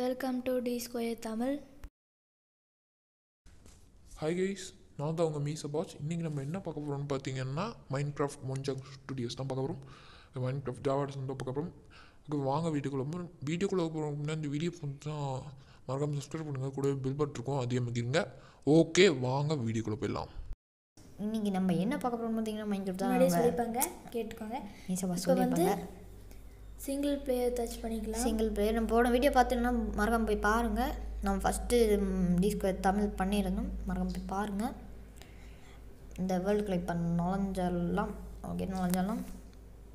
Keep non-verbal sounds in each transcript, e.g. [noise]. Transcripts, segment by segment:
Welcome to T square Tamil hi guys நான் தான் உங்கள் மீச பாச் இன்றைக்கி நம்ம என்ன பார்க்க போகிறோம்னு பார்த்தீங்கன்னா மைண்ட் கிராஃப்ட் மொஞ்சாங் ஸ்டுடியோஸ் தான் பார்க்க போகிறோம் மைண்ட் கிராஃப்ட் ஜாவாட்ஸ் தான் பார்க்க போகிறோம் வாங்க வீட்டுக்குள்ளே போகிறோம் வீடியோக்குள்ளே போகிறோம் முன்னாடி இந்த வீடியோ கொஞ்சம் மறக்காமல் சப்ஸ்கிரைப் பண்ணுங்கள் கூட பில் பட் இருக்கும். அதே மாதிரிங்க ஓகே வாங்க வீடியோக்குள்ளே போயிடலாம். இன்னைக்கு நம்ம என்ன பார்க்க போகிறோம் பார்த்தீங்கன்னா மைண்ட் தான் முன்னாடியே சொல்லிப்பாங்க. கேட்டுக்கோங்க. இப்போ வந்து சிங்கிள் பிளேயர் டச் பண்ணிக்கலாம். சிங்கிள் பிளேயர் நம்ம போன வீடியோ பார்த்தீங்கன்னா மறக்காம போய் பாருங்கள் நம்ம ஃபஸ்ட்டு டி ஸ்கொயர் தமிழ் பண்ணியிருந்தோம். மறக்காம போய் பாருங்கள் இந்த வேர்ல்டுக்குள்ள இப்போ நுழைஞ்சிடலாம் ஓகே நுழைஞ்சிடலாம்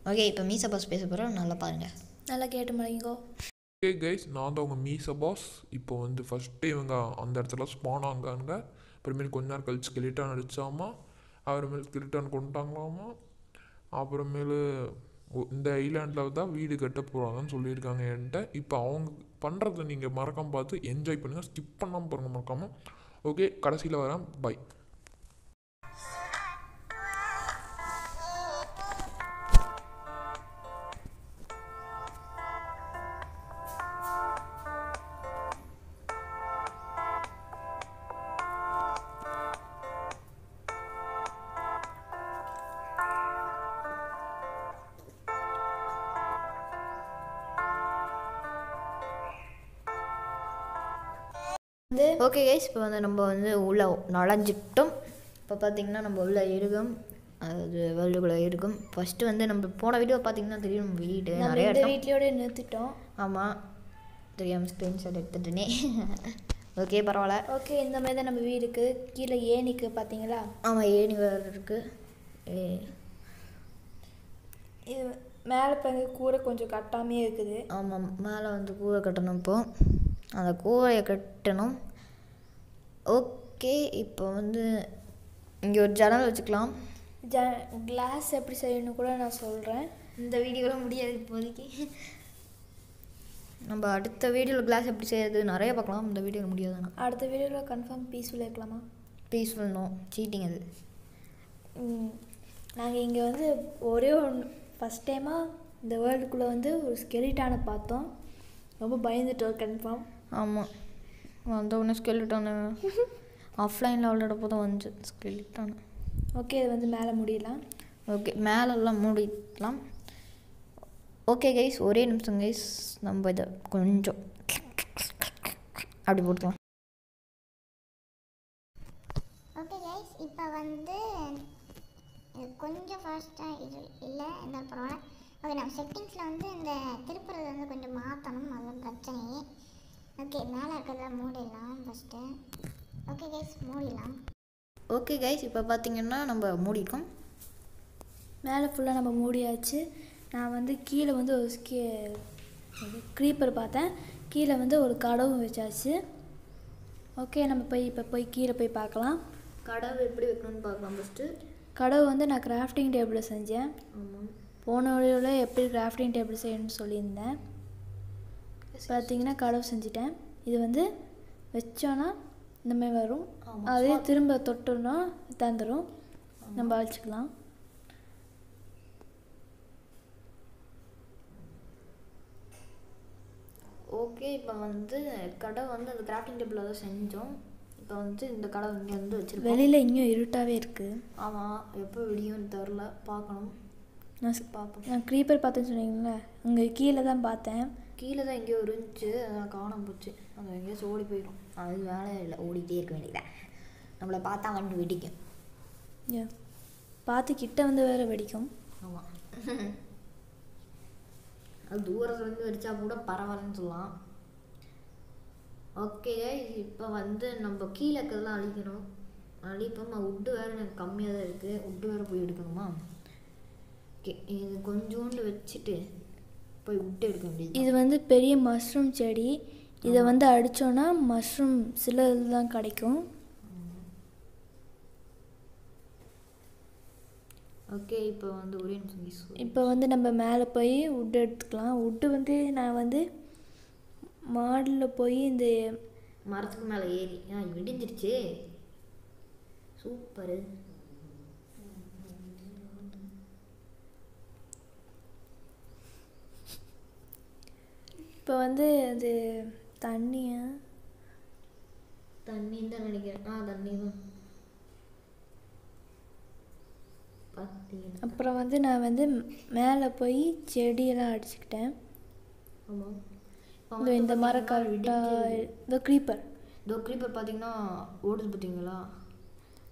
ஓகே இப்போ மீசா பாஸ் பேச போகிறோம் நல்லா பாருங்கள் நல்லா கேட்டு மடங்கிக்கோ. ஓகே கைஸ் நான் தான் உங்கள் மீச பாஸ் இப்போ வந்து ஃபஸ்ட்டு இவங்க அந்த இடத்துல ஸ்பான் ஆகாங்க அப்புறமேல் கொஞ்ச நேரம் கழிச்சு ஸ்கெலிட்டான் அடித்தாமா அப்புறமேல் ஸ்கெலிட்டான் கொண்டுட்டாங்களாமா அப்புறமேலு இந்த ஐலாண்டில் தான் வீடு கட்ட போகிறாங்கன்னு சொல்லியிருக்காங்க என்கிட்ட. இப்போ அவங்க பண்ணுறத நீங்கள் மறக்காமல் பார்த்து என்ஜாய் பண்ணுங்கள் ஸ்கிப் பண்ணாமல் பாருங்கள் மறக்காமல் ஓகே கடைசியில் வரேன் பை வந்து ஓகே கைஸ் இப்போ வந்து நம்ம வந்து உள்ளே நுழைஞ்சிட்டோம். இப்போ பார்த்தீங்கன்னா நம்ம உள்ள இருக்கும் அது வேர்ல்டுக்குள்ளே இருக்கும் ஃபஸ்ட்டு வந்து நம்ம போன வீடியோ பார்த்தீங்கன்னா தெரியும் நம்ம வீடு நிறைய வீட்லையோட நிறுத்திட்டோம். ஆமாம் தெரியாமல் ஸ்க்ரீன்ஷாட் எடுத்துட்டேனே. [laughs] ஓகே பரவாயில்ல. ஓகே இந்த மாதிரி தான் நம்ம வீடுக்கு கீழே ஏனிக்கு பார்த்தீங்களா ஆமாம் ஏணி வேறு இருக்குது ஏ. இது மேலே பாருங்க கூரை கொஞ்சம் கட்டாமே இருக்குது. ஆமாம் மேலே வந்து கூரை கட்டணும் இப்போ. அந்த கூரையை கட்டணும். ஓகே இப்போ வந்து இங்கே ஒரு ஜன்னல் வச்சுக்கலாம். ஜ கிளாஸ் எப்படி செய்யணும் கூட நான் சொல்கிறேன் இந்த வீடியோவில் முடியாது இப்போதைக்கு. நம்ம அடுத்த வீடியோவில் கிளாஸ் எப்படி செய்யறது நிறைய பார்க்கலாம். இந்த வீடியோவில் முடியாதுண்ணா அடுத்த வீடியோவில் கன்ஃபார்ம் பீஸ்ஃபுல்லாக இருக்கலாமா? பீஸ்ஃபுல் நோ சீட்டிங் அது. நாங்கள் இங்கே வந்து ஒரே ஒன்று ஃபஸ்ட் டைமாக இந்த வேர்ல்டுக்குள்ளே வந்து ஒரு ஸ்கெலிட்டானை பார்த்தோம். ரொம்ப பயந்துட்டோம் கன்ஃபார்ம் ஆமாம் வந்த உடனே ஸ்கெல்லிட்டானு ஆஃப்லைனில் [laughs] விளையாட போதும் வந்து ஸ்கெல்லிட்டானு ஓகே இது வந்து மேலே முடியலாம் ஓகே மேலெல்லாம் மூடிக்கலாம் ஓகே கைஸ் ஒரே நிமிஷம் கைஸ் நம்ம இதை கொஞ்சம் அப்படி போட்டுக்கலாம். ஓகே கைஸ் இப்போ வந்து கொஞ்சம் ஃபாஸ்ட்டாக இது இல்லை இருந்தாலும் பரவாயில்ல. ஓகே நம்ம செட்டிங்ஸில் வந்து இந்த திருப்புறது வந்து கொஞ்சம் மாற்றணும் அதுவும் பிரச்சனையே. ஓகே மேலே இருக்கிறத மூடிடலாம் ஃபஸ்ட்டு ஓகே கைஸ் மூடிடலாம். ஓகே கைஸ் இப்போ பார்த்தீங்கன்னா நம்ம மூடிட்டோம். மேலே ஃபுல்லாக நம்ம மூடியாச்சு. நான் வந்து கீழே வந்து ஒரு ஸ்கே க்ரீப்பர் பார்த்தேன். கீழே வந்து ஒரு கடவும் வச்சாச்சு. ஓகே நம்ம போய் இப்போ போய் கீழே போய் பார்க்கலாம். கடவு எப்படி வைக்கணும்னு பார்க்கலாம் ஃபஸ்ட்டு கடவு வந்து நான் கிராஃப்டிங் டேபிளில் செஞ்சேன். போன வழியில் எப்படி கிராஃப்டிங் டேபிள் செய்யணும்னு சொல்லியிருந்தேன். பார்த்தீங்கன்னா கடவு செஞ்சுட்டேன். இது வந்து வச்சோன்னா இந்த மாதிரி வரும். அதே திரும்ப தொட்டோன்னா தந்துடும் நம்ம அழிச்சிக்கலாம். ஓகே இப்போ வந்து கடை வந்து அந்த கிராஃப்டிங் டேபிளில் தான் செஞ்சோம். இப்போ வந்து இந்த கடை இங்கே வந்து வச்சுருக்கோம். வெளியில் இன்னும் இருட்டாகவே இருக்குது ஆமாம் எப்போ விடியும்னு தெரில பார்க்கணும். நான் பார்ப்போம். நான் க்ரீப்பர் பார்த்தேன்னு சொன்னீங்களே அங்கே கீழே தான் பார்த்தேன். கீழே தான் எங்கேயோ இருந்துச்சு. அதான் காணாம போச்சு. அது எங்கேயாச்சும் ஓடி போயிடும். அது வேலையே இல்லை. ஓடிட்டே இருக்க வேண்டியதா நம்மளை பார்த்தா வந்து வெடிக்கும். பார்த்து கிட்ட வந்து வேற வெடிக்கும். ஆமாம் அது தூரத்துலேருந்து வெடிச்சா கூட பரவாயில்லன்னு சொல்லலாம். ஓகே. இப்போ வந்து நம்ம கீழே இருக்கிறதெல்லாம் அழிக்கணும். அழிப்போம்? உட்டு வேறு எனக்கு கம்மியாக தான் இருக்குது உட்டு வேறு போய் எடுக்கணுமா? ஓகே. இது கொஞ்சோண்டு வச்சுட்டு போய் உட்டு எடுக்க வேண்டியது இது வந்து பெரிய மஷ்ரூம் செடி. இதை வந்து அடித்தோன்னா மஷ்ரூம் சில தான் கிடைக்கும். ஓகே இப்போ வந்து ஒரே நிமிஷம். இப்போ வந்து நம்ம மேலே போய் உட்டு எடுத்துக்கலாம். உட்டு வந்து நான் வந்து மாடில் போய் இந்த மரத்துக்கு மேலே ஏறி. ஆ விடிஞ்சிருச்சு. சூப்பரு. இப்போ வந்து அது தண்ணியை? தண்ணி தான் நினைக்கிறேன். ஆ தண்ணி தான். அப்புறம் வந்து நான் வந்து மேலே போய் செடியெல்லாம் அடிச்சுக்கிட்டேன். ஆமாம் இந்த இந்த மரம் கரெக்டாக இந்த க்ரீப்பர் இதோ க்ரீப்பர் பார்த்தீங்கன்னா ஓடுது பார்த்தீங்களா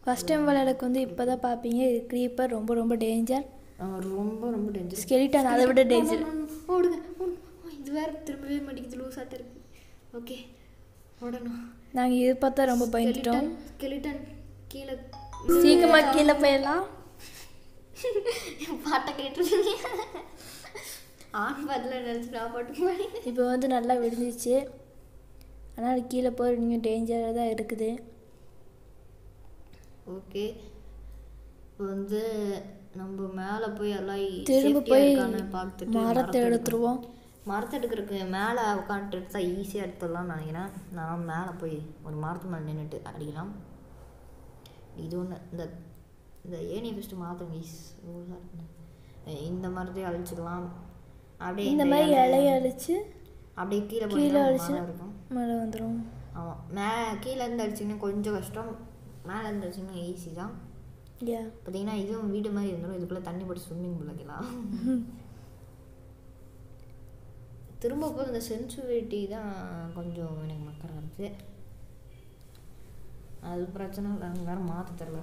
ஃபஸ்ட் டைம் விளையாடக்கு வந்து இப்போ தான் பார்ப்பீங்க இது க்ரீப்பர் ரொம்ப ரொம்ப டேஞ்சர் ரொம்ப ரொம்ப டேஞ்சர் ஸ்கெலிட்டன் அதை விட டேஞ்சர் ஓடுங்க. இது வேற திரும்பவே மாட்டேங்குது லூஸாட்ட இருக்கு ஓகே ஓடணும். நாங்கள் இது பார்த்தா ரொம்ப பயந்துட்டோம். ஸ்கெலிட்டன் கீழே சீக்கிரமாக கீழே போயிடலாம். பாட்டை கேட்டுருக்கீங்க. ஆண் பாட்டில் நினச்சி நான் பாட்டு பாடி இப்போ வந்து நல்லா விடிஞ்சிச்சு ஆனால் கீழே போய் நீங்கள் டேஞ்சராக தான் இருக்குது. ஓகே. வந்து நம்ம மேலே போய் எல்லாம் திரும்ப போய் மரத்தை எடுத்துருவோம். மரத்தை எடுக்கிறதுக்கு மேலே உட்காந்துட்டு எடுத்தா ஈஸியாக எடுத்துடலாம்னு நினைக்கிறேன். நான் மேலே போய் ஒரு மரத்து மேலே நின்றுட்டு அடிக்கலாம். இது ஒன்று இந்த இந்த ஏணியை ஃபஸ்ட்டு மாற்றணும் ஈஸ் இந்த மரத்தையும் அழிச்சிக்கலாம் அப்படியே இந்த மாதிரி இலை- இலைய அழிச்சு அப்படியே கீழே கீழே அழிச்சு இருக்கும். மேலே வந்துடும் ஆமாம் மே கீழே இருந்து அடிச்சிங்கன்னா கொஞ்சம் கஷ்டம். மேலே இருந்து அடிச்சிங்கன்னா ஈஸி தான். பார்த்தீங்கன்னா இதுவும் வீடு மாதிரி இருந்துடும் இதுக்குள்ளே தண்ணி போட்டு ஸ்விம்மிங் பூல் வைக்கலாம். [laughs] திரும்ப போய் இந்த சென்சுரிட்டி தான் கொஞ்சம் எனக்கு மக்கராக இருக்குது அது பிரச்சனை இல்லை அங்கே வேறு மாற்ற தெரில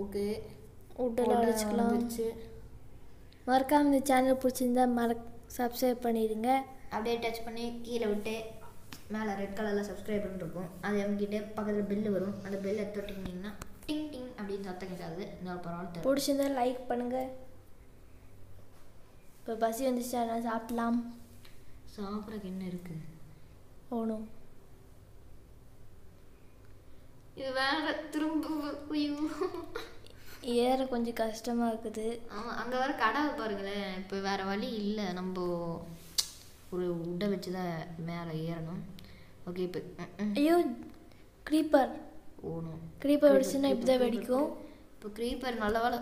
ஓகே உட்டெல்லாம் அடிச்சுக்கலாம் மறக்காம இந்த சேனல் பிடிச்சிருந்தா மற சப்ஸ்கிரைப் பண்ணிடுங்க. அப்படியே டச் பண்ணி கீழே விட்டு மேலே ரெட் கலரில் சப்ஸ்கிரைப்னு இருக்கும். அது எங்கிட்ட பக்கத்தில் பில்லு வரும். அந்த பில்லை தொட்டிங்கன்னா டிங் டிங் அப்படின்னு சத்தம் கேட்காது இன்னொரு பரவாயில்ல பிடிச்சிருந்தா லைக் பண்ணுங்க. இப்போ பசி வந்துச்சு அதனால் சாப்பிடலாம்? சாப்பிட்றதுக்கு என்ன இருக்குது ஓணும் இது வேற திரும்ப ஐயோ. ஏற கொஞ்சம் கஷ்டமாக இருக்குது. ஆமாம் அங்கே வேற கடை பாருங்களேன். இப்போ வேறு வழி இல்லை. நம்ம ஒரு உட்டை வச்சு தான் மேலே ஏறணும். ஓகே இப்போ ஐயோ க்ரீப்பர் ஓணும் க்ரீப்பர் வெடிச்சுன்னா இப்படி தான் வெடிக்கும். இப்போ க்ரீப்பர் நல்ல வேலை.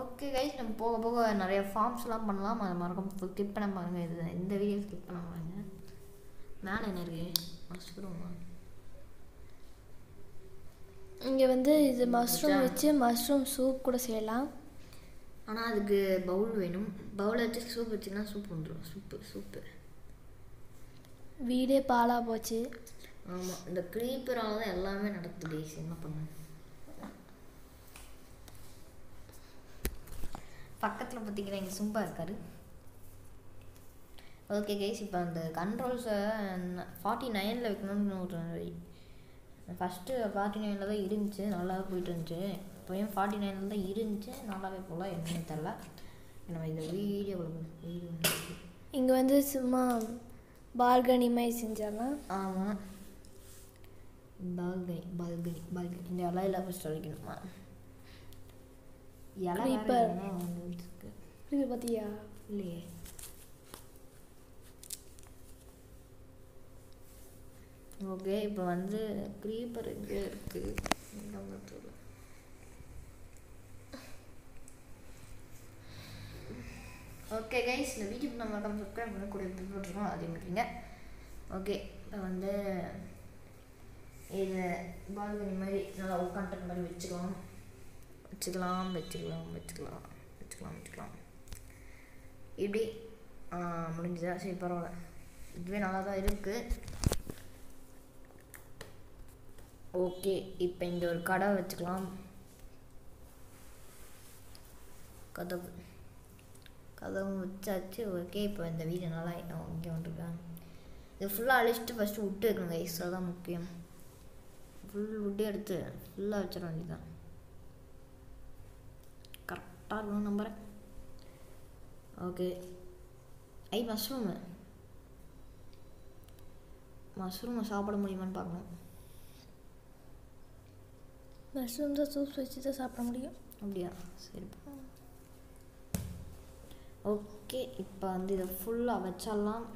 ஓகே கைஸ் நம்ம போக போக நிறைய ஃபார்ம்ஸ்லாம் பண்ணலாம். அது மறக்காம ஸ்கிப் பண்ண பாருங்க. இது இந்த வீடியோ ஸ்கிப் பண்ண பாருங்க. மேலே என்ன இருக்கு? மஷ்ரூமா இங்கே வந்து இது மஷ்ரூம் வச்சு மஷ்ரூம் சூப் கூட செய்யலாம். ஆனால் அதுக்கு பவுல் வேணும். பவுல் வச்சு சூப் வச்சிங்கன்னா சூப் வந்துடும் சூப்பு சூப்பு வீடே பாலாக போச்சு. ஆமாம் இந்த க்ரீப்பரால் தான் எல்லாமே நடக்குது என்ன பண்ண? பக்கத்தில் பார்த்தீங்கன்னா இங்கே சும்பா இருக்காரு. ஓகே கைஸ் இப்போ அந்த கண்ட்ரோல்ஸை ஃபார்ட்டி நைனில் வைக்கணும்னு ஒரு ஃபஸ்ட்டு ஃபார்ட்டி நைனில் தான் இருந்துச்சு நல்லா போயிட்டு இருந்துச்சு. இப்போயும் ஃபார்ட்டி நைனில் தான் இருந்துச்சு நல்லாவே போகல என்னன்னு தெரில நம்ம இந்த வீடியோவில் வீடியோ இங்கே வந்து சும்மா பால்கனி மாதிரி செஞ்சிடலாம். ஆமாம் பால்கனி பால்கனி பால்கனி இந்த இலையில ஃபஸ்ட் வைக்கணுமா இலை. எங்கனா வந்துருக்கு. இது பார்த்தியா இல்லையே ஓகே இப்போ வந்து க்ரீப்பர் எங்கே இருக்கு எங்க தெரியல. ஓகே கைஸ் இந்த வீடியோ நம்ம மறக்காம சப்ஸ்கிரைப் பண்ண கூட போட்டுருக்கோம் அதே மாதிரிங்க ஓகே இப்போ வந்து இது பால்கனி மாதிரி நல்லா உட்காந்துட்டு மாதிரி வச்சுக்கலாம் வச்சுக்கலாம் வச்சுக்கலாம் வச்சுக்கலாம் வச்சுக்கலாம் வச்சுக்கலாம். இப்படி முடிஞ்சதா? சரி பரவாயில்ல. இதுவே நல்லா தான் இருக்குது ஓகே இப்போ இங்கே ஒரு கடை வச்சுக்கலாம். கதவு. கதவு வச்சாச்சு ஓகே. இப்போ இந்த வீடு நல்லா இங்கே வந்துருக்கேன் இது ஃபுல்லாக அழிச்சிட்டு ஃபஸ்ட்டு விட்டு வைக்கணும் கைஸ் தான் முக்கியம். ஃபுல் விட்டு எடுத்து ஃபுல்லாக வச்சிட வேண்டியதுதான். கரெக்டாக இருக்கணும் நம்புகிறேன் ஓகே ஐ மஷ்ரூமு மஷ்ரூமை சாப்பிட முடியுமான்னு பார்க்கணும். மஷ்ரூம் தான் சூப் வச்சு தான் சாப்பிட முடியும். அப்படியா? சரி. ஓகே இப்போ வந்து இதை ஃபுல்லாக வச்சிடலாம்.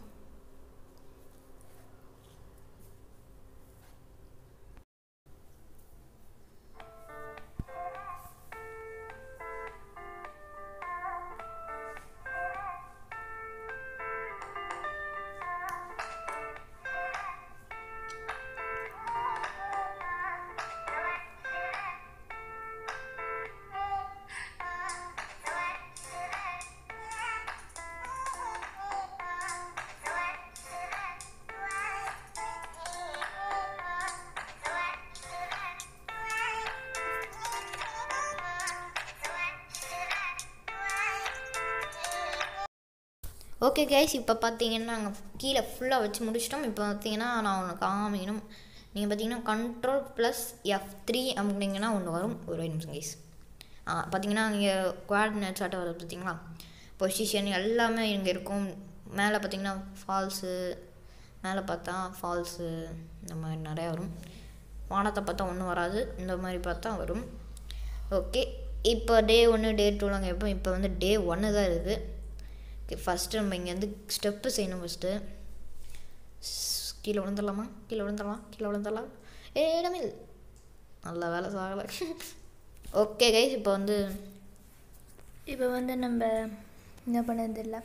ஓகே கைஸ் இப்போ பார்த்தீங்கன்னா நாங்கள் கீழே ஃபுல்லாக வச்சு முடிச்சிட்டோம். இப்போ பார்த்தீங்கன்னா நான் உனக்கு காமிக்கணும். நீங்கள் பார்த்தீங்கன்னா கண்ட்ரோல் ப்ளஸ் எஃப் த்ரீ அப்படிங்கன்னா ஒன்று வரும். ஒரு நிமிஷம் கைஸ் பார்த்தீங்கன்னா இங்கே குவாடினேட் ஆட்டம் வருது பார்த்தீங்களா பொசிஷன் எல்லாமே இங்கே இருக்கும். மேலே பார்த்தீங்கன்னா ஃபால்ஸு மேலே பார்த்தா ஃபால்ஸு இந்த மாதிரி நிறையா வரும். வானத்தை பார்த்தா ஒன்றும் வராது. இந்த மாதிரி பார்த்தா வரும். ஓகே இப்போ டே ஒன்று டே டூலாம் கேட்போம். இப்போ வந்து டே ஒன்று தான் இருக்குது. ஓகே ஃபஸ்ட்டு நம்ம இங்கேருந்து ஸ்டெப்பு செய்யணும் ஃபஸ்ட்டு கீழே விழுந்துடலாமா? கீழே விழுந்துடலாம்? கீழே விழுந்துடலாம். ஏ இடமில் நல்ல வேலை சாகலை. ஓகே கைஸ் இப்போ வந்து இப்போ வந்து நம்ம என்ன பண்ணது இல்லை?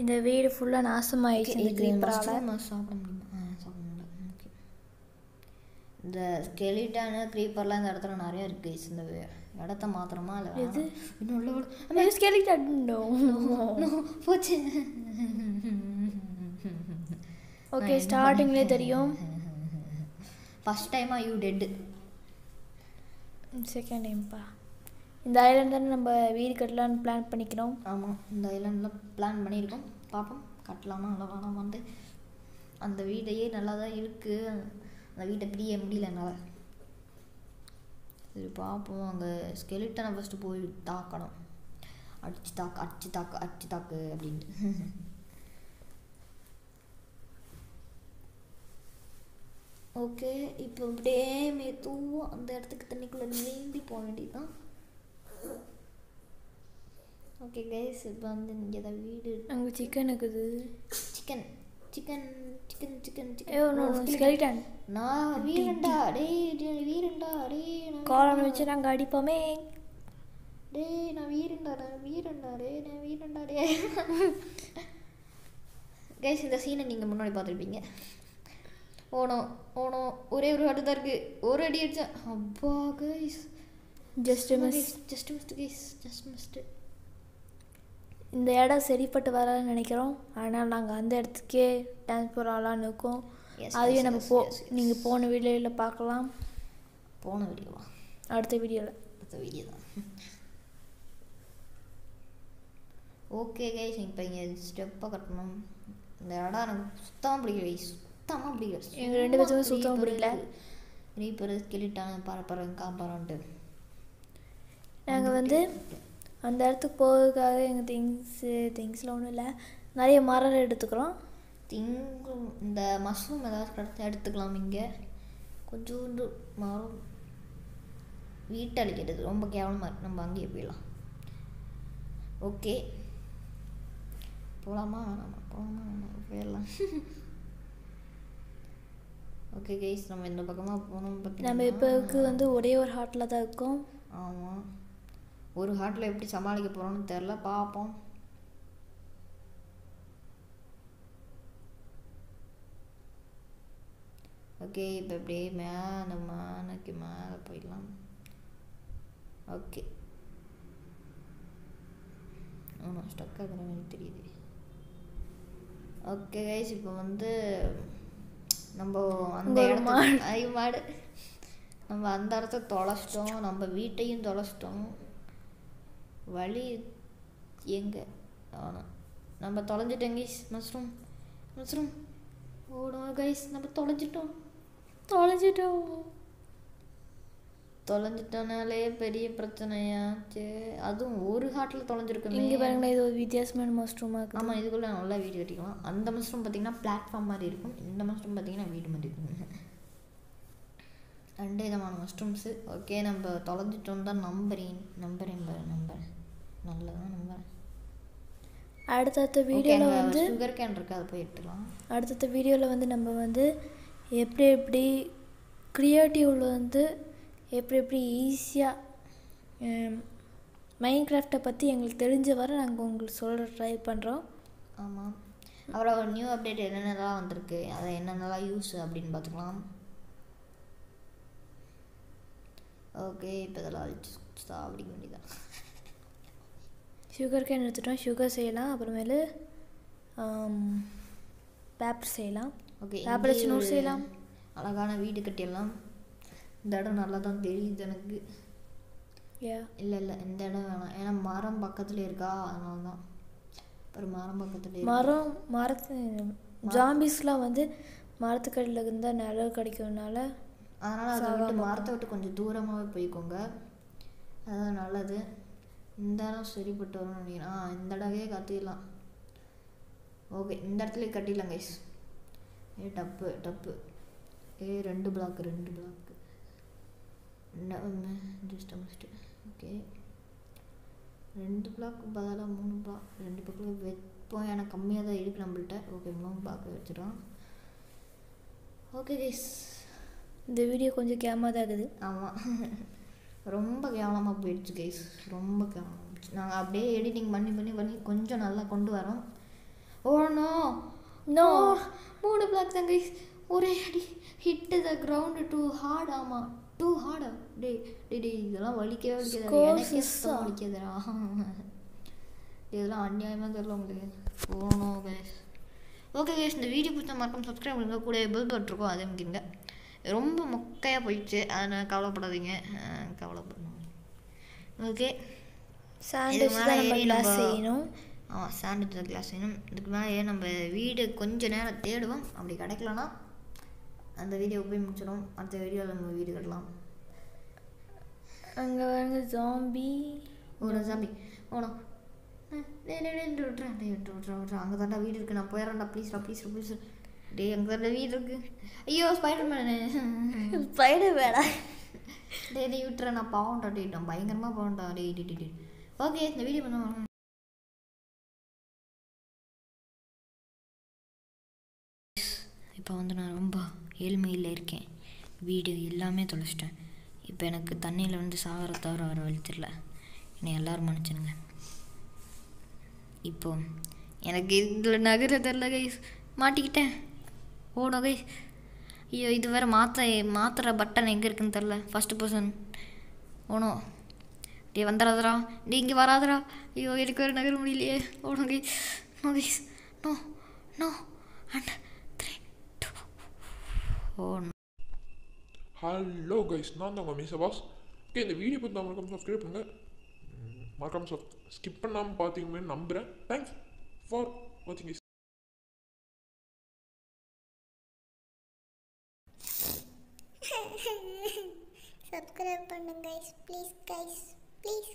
இந்த வீடு ஃபுல்லாக நாசமாயிடுச்சு இந்த mushroom சாப்பிட முடியுமா ஆ சாப்பிட முடியல ஓகே இந்த ஸ்கெலிட்டான க்ரீப்பர்லாம் இந்த இடத்துல நிறைய இருக்கு guys. இந்த இடத்த மாத்திரமா இல்லை எது? இன்னும். No, போச்சு. ஓகே ஸ்டார்டிங்லேயே தெரியும். ஃபஸ்ட் டைமாக யூ டெட்டு செகண்ட் டைம்ப்பா இந்த ஐலாண்ட் தானே நம்ம வீடு கட்டலான்னு பிளான் பண்ணிக்கிறோம். ஆமாம் இந்த ஐலாண்டில் பிளான் பண்ணியிருக்கோம். பார்ப்போம் கட்டலாமா இல்லை வேணாமான்ட்டு. அந்த வீடையே நல்லா தான் இருக்குது அந்த வீட்டை பிரிய முடியல என்னால். சரி பார்ப்போம் அங்கே ஸ்கெலிட்டனை ஃபஸ்ட்டு போய் தாக்கணும். அடிச்சு தாக்கு அடிச்சு தாக்கு அடிச்சு தாக்கு அப்படின்ட்டு. ஓகே இப்போ அப்படியே மெதுவாக அந்த இடத்துக்கு தண்ணிக்குள்ளே நீந்தி போக வேண்டியதுதான். ஓகே கைஸ் இப்போ வந்து இங்கே தான் வீடு அங்கே சிக்கன் இருக்குது. சிக்கன் சிக்கன் சிக்கன் சிக்கன் ஏ சிக்கன் ஸ்கெலிட்டன் நான் வீரண்டா டேய் வீரண்டா டேய் காலம் வச்சு நாங்கள் அடிப்போமே. டேய் நான் வீரண்டா நான் வீரண்டா டேய் நான் வீரண்டா டேய். கைஸ் இந்த சீனை நீங்கள் முன்னாடி பார்த்துருப்பீங்க. ஓனோ ஓனோ ஒரே ஒரு அடி தான் இருக்குது ஒரு அடி அடித்தேன் அப்பா guys just miss just missed guys just missed இந்த இடம் சரிப்பட்டு வராதுன்னு நினைக்கிறோம். ஆனால் நாங்கள் அந்த இடத்துக்கே ட்ரான்ஸ்ஃபர் ஆகலான்னு இருக்கோம் அதையும் நம்ம போ. நீங்கள் போன வீடியோவில் பார்க்கலாம். போன வீடியோவா அடுத்த வீடியோவில் அடுத்த வீடியோ தான். ஓகே கைஸ் இப்போ இங்கே ஸ்டெப்பை கட்டணும். இந்த இடம் எனக்கு சுத்தமாக பிடிக்கல. சுத்தமாக பிடிக்கல. எங்க ரெண்டு பேத்துக்கும் சுத்தமா பிடிக்கல. ரீப்பர் கிளிட்டான பரப்பரம் காம்பரன்ட்டு நாங்கள் வந்து அந்த இடத்துக்கு போகிறதுக்காக எங்கள் திங்ஸு திங்ஸில் ஒன்றும் இல்லை. நிறைய மரம் எடுத்துக்கிறோம். திங்கும் இந்த மஷ்ரூம் ஏதாவது கிடைச்சா எடுத்துக்கலாம் இங்கே. கொஞ்சோண்டு மரம். வீட்டை அழிக்கிறது ரொம்ப கேவலமாக இருக்கு. நம்ம அங்கேயே போயிடலாம். ஓகே. போகலாமா வேணாமா? போகலாமா வேணாமா? போயிடலாம். [laughs] ஓகே கைஸ் நம்ம இந்த பக்கமாக போகணும் நம்ம இப்போக்கு வந்து ஒரே ஒரு ஹாட்டில் தான் இருக்கோம். ஆமாம் ஒரு ஹாட்டில் எப்படி சமாளிக்க போகிறோம்னு தெரில பார்ப்போம் ஓகே இப்போ அப்படியே மேலே மேனைக்கு மேலே போயிடலாம். ஓகே ஆமாம் ஸ்டக் ஆகிற மாதிரி தெரியுது. ஓகே கைஸ் இப்போ வந்து நம்ம அந்த ஐ மாடு. நம்ம அந்த இடத்த தொலைச்சிட்டோம். நம்ம வீட்டையும் தொலைச்சிட்டோம். வழி எங்க? ஆமாம் நம்ம தொலைஞ்சிட்டோம் கைஸ் மஷ்ரூம் மஷ்ரூம் ஓடும் கைஸ் நம்ம தொலைஞ்சிட்டோம். தொலைஞ்சிட்டோம். தொலைஞ்சிட்டோனாலே பெரிய பிரச்சனையாச்சு. அதுவும் ஒரு ஹாட்டில் தொலைஞ்சிருக்கோமே. இங்கே பாருங்களேன் இது ஒரு வித்தியாசமான மஷ்ரூமாக இருக்குது. ஆமாம் இதுக்குள்ளே நல்லா வீடு கட்டிக்கலாம் அந்த மஷ்ரூம் பார்த்தீங்கன்னா பிளாட்ஃபார்ம் மாதிரி இருக்கும். இந்த மஷ்ரூம் பார்த்தீங்கன்னா வீடு மாதிரி இருக்கும். ரெண்டு விதமான மஷ்ரூம்ஸு ஓகே நம்ம தொலைஞ்சிட்டோம் தான் நம்புறேன். நம்புறேன் நம்புறேன். நல்லதான் நம்புறேன். அடுத்தடுத்த வீடியோவில் வந்து சுகர் கேன் இருக்கு அதை போய் எடுத்துக்கலாம். அடுத்தடுத்த வீடியோவில் வந்து நம்ம வந்து எப்படி எப்படி க்ரியேட்டிவில் வந்து எப்படி எப்படி ஈஸியாக மைண்ட் கிராஃப்டை பற்றி எங்களுக்கு தெரிஞ்ச வரை நாங்கள் உங்களுக்கு சொல்ல ட்ரை பண்ணுறோம் ஆமாம் அப்புறம் ஒரு நியூ அப்டேட் என்னென்னலாம் வந்திருக்கு அதை என்னென்னலாம் யூஸ் அப்படின்னு பார்த்துக்கலாம். ஓகே இப்போ இதெல்லாம் அழிச்சு சாப்பிடிக்க வேண்டியதான் சுகர் கேன் எடுத்துட்டோம்? சுகர் செய்யலாம். அப்புறமேலு பேப்பர் செய்யலாம். ஓகே பேப்பர் வச்சு நோட் செய்யலாம். அழகான வீடு கட்டிடலாம். இந்த இடம் நல்லா தான் தெரியுது எனக்கு. இல்லை இல்லை இந்த இடம் வேணாம். ஏன்னா மரம் பக்கத்தில் இருக்கா? அதனால தான் ஒரு மரம் பக்கத்துல மரம் மரத்து ஜாம்பிஸ்லாம் வந்து மரத்துக்கடியில் இருந்தால் நிழல் கிடைக்கிறதுனால அதனால் அதை விட்டு மரத்தை விட்டு கொஞ்சம் தூரமாகவே போய்க்கோங்க. அதுதான் நல்லது. இந்த இடம் சரிப்பட்டு வரும்னு நினைக்கிறேன். ஆ இந்த இடமே கட்டிடலாம். ஓகே இந்த இடத்துல கட்டிடலாம் கைஸ் ஏ டப்பு டப்பு. ஏ ரெண்டு பிளாக் ரெண்டு பிளாக் ஜஸ்ட் மிஸ்ட்டு ஓகே ரெண்டு பிளாக் பதிலாக மூணு பிளாக் ரெண்டு பக்கம் வைப்போம் ஏன்னா கம்மியாக தான் இருக்குது நம்மள்ட்ட. ஓகே மூணு பிளாக் வச்சிடலாம் ஓகே கைஸ் இந்த வீடியோ கொஞ்சம் கேமாக தான் இருக்குது. ஆமாம் ரொம்ப கேவலமாக போயிடுச்சு கைஸ் ரொம்ப கேவலமாக போயிடுச்சு. நாங்கள் அப்படியே எடிட்டிங் பண்ணி பண்ணி பண்ணி கொஞ்சம் நல்லா கொண்டு வரோம். ஓ நோ மூணு பிளாக் தான் கைஸ் ஒரே அடி. Hit the ground too hard ஆமாம் டூ ஹார்டா டே டே டே இதெல்லாம் வலிக்கவே வலிக்காது. எனக்கே வலிக்காதுடா. இதெல்லாம் அநியாயமாக தெரியல உங்களுக்கு. போகணும் கைஸ் ஓகே கைஸ் இந்த வீடியோ பிடிச்சா மறக்காம சப்ஸ்கிரைப் பண்ணுங்க. கூட பெல் பட் இருக்கும். அதே முக்கியங்க ரொம்ப மொக்கையாக போயிடுச்சு. அதனால் கவலைப்படாதீங்க. கவலைப்படணும். ஓகே சாண்ட்விச் தான் நம்ம கிளாஸ் செய்யணும். ஆமாம் சாண்ட்விச் கிளாஸ் வேணும் இதுக்கு மேலே நம்ம வீடு கொஞ்ச நேரம் தேடுவோம். அப்படி கிடைக்கலனா அந்த வீடியோ போய் முடிச்சிடும் அடுத்த வீடியோவில் நம்ம வீடு கட்டலாம். அங்கே வந்து ஜாம்பி ஒரு விட்றேன் டேய் விட்ரு விட்றேன் விட்றேன் அங்கே தாண்டா வீடு இருக்கு. நான் போயிடறேன்டா. ப்ளீஸ்டா ப்ளீஸ்டா ப்ளீஸ் அங்கே தாண்டா வீடு இருக்கு. ஐயோ ஸ்பைடர் மேனு ஸ்பைடர் வேடா டேய் டேய் விட்டுறேன் நான் பாவம்டா டேய் நான் பயங்கரமாக பாவம்டா டேய் டேய் டேய், டேய். ஓகே இந்த வீடியோ பண்ண. இப்போ வந்து நான் ரொம்ப ஏழ்மையில் இருக்கேன். வீடு எல்லாமே தொலைச்சிட்டேன். இப்போ எனக்கு தண்ணியில் வந்து சாகர தவிர வர வழி தெரியல. என்னை எல்லாரும் மன்னிச்சிடுங்க. இப்போ எனக்கு இதில் நகர தெரில கைஸ் மாட்டிக்கிட்டேன். ஓடும் கை ஐயோ இது வேறு மாற்ற மாற்றுற பட்டன் எங்கே இருக்குன்னு தெரில ஃபஸ்ட்டு பர்சன் ஓனோ டே வந்துடாதடா டே இங்கே வராதடா. ஐயோ எனக்கு வேறு நகர முடியலையே. ஓடும் கை no guys no no and three two oh hello guys நான் தான் உங்கள் மீசா பாஸ் ஓகே இந்த வீடியோ பார்த்து மறக்காம சப்ஸ்கிரைப் பண்ணுங்கள் மறக்காம சப் ஸ்கிப் பண்ணாமல் பார்த்தீங்கன்னு நம்புகிறேன் தேங்க்ஸ் ஃபார் வாட்சிங் சப்ஸ்கிரைப் பண்ணுங்க ப்ளீஸ் கைஸ் ப்ளீஸ்